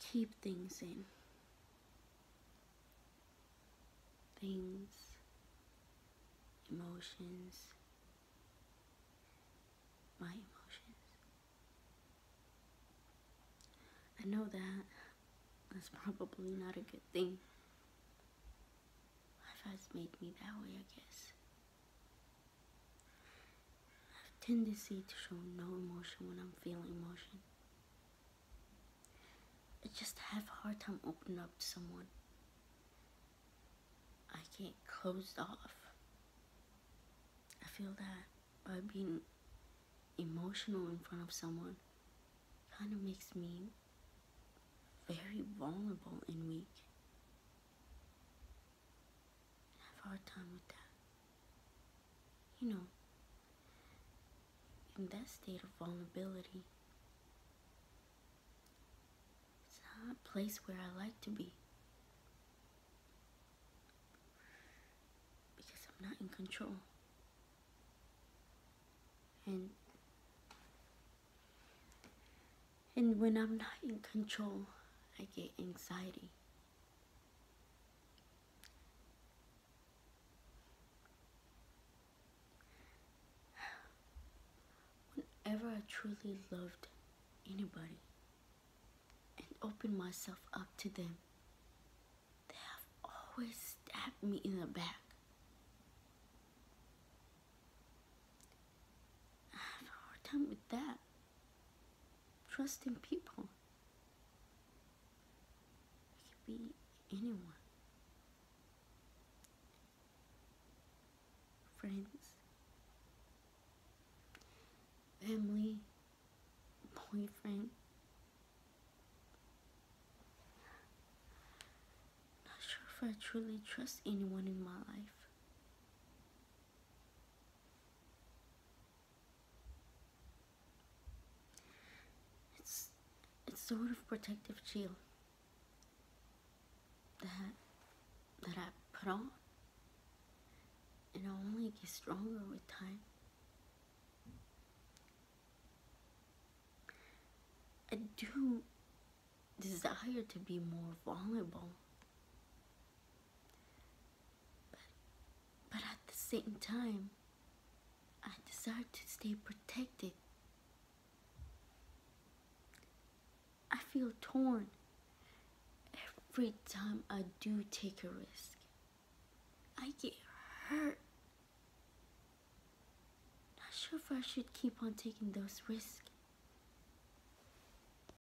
keep things in. Things, emotions, my emotions. I know that that's probably not a good thing. Life has made me that way, I guess. I have tendency to show no emotion when I'm feeling emotion. I just have a hard time opening up to someone. I get closed off. I feel that by being emotional in front of someone kind of makes me very vulnerable and weak. I have a hard time with that. You know, in that state of vulnerability, it's not a place where I like to be. Because I'm not in control. And and when I'm not in control, I get anxiety. Whenever I truly loved anybody opened myself up to them, they have always stabbed me in the back. I have a hard time with that. Trusting people. It could be anyone. Friends, family, boyfriend. Not sure if I truly trust anyone in my life. It's it's sort of protective shield that that I put on and I only get stronger with time. I do desire to be more vulnerable. Same time, I desire to stay protected. I feel torn every time I do take a risk. I get hurt. Not sure if I should keep on taking those risks.